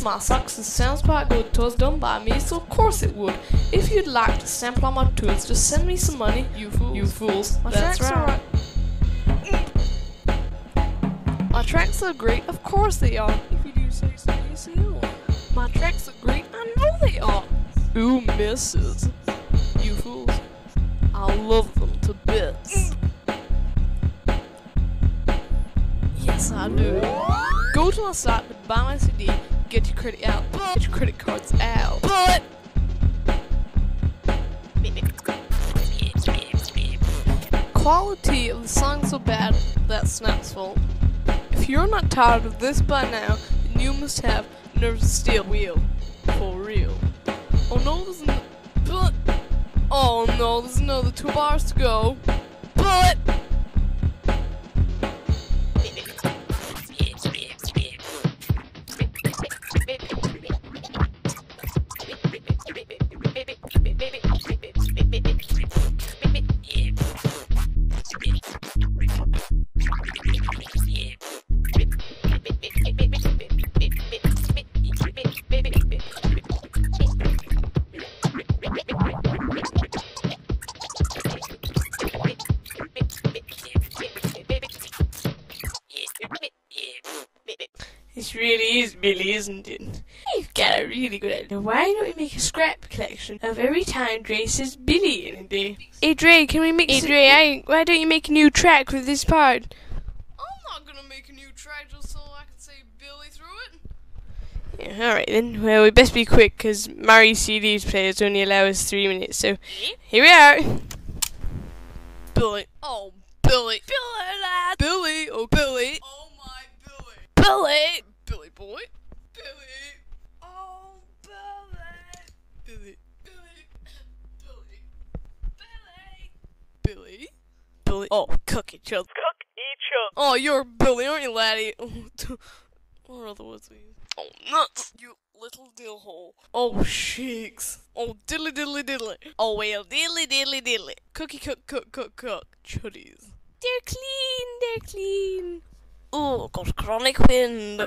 My socks and sounds quite good. Twas done by me, so of course it would. If you'd like to sample on my tools, just send me some money. You fools. You fools. My That's tracks are right. My tracks are great. Of course they are. If you do say so yourself. My tracks are great. I know they are. Ooh, misses. You fools. I love them to bits. Yes, I do. Go to my site to buy my CD, get your credit out, get your credit cards out. Quality of the song so bad that's Snap's fault. If you're not tired of this by now, then you must have nerves of steel wheel. For real. Oh no, there's no, oh no, there's another two bars to go. This really is Billy, isn't it? You've got a really good idea. Why don't we make a scrap collection of every time Dray says Billy in a day? Hey Dray, can we make Hey Dray, I, why don't you make a new track with this part? I'm not gonna make a new track just so I can say Billy through it. Yeah, alright then. Well, we best be quick because Mario CD's players only allow us three minutes, so here we are. Billy. Oh, Billy. Billy, lad. Billy. Oh, Billy. Oh, Oh, my Billy. Billy. Billy boy. Billy. Oh, Billy. Billy. Billy. Billy. Billy. Billy. Billy. Oh, cook each other. Cook each other. Oh, you're Billy, aren't you, laddie? what other words we use? Oh, nuts, you little dill hole. Oh, shakes. Oh, diddly diddly diddly. Oh, well, diddly diddly diddly. Cookie cook cook cook cook. Chuddies. They're clean, they're clean. Oh, got chronic wind.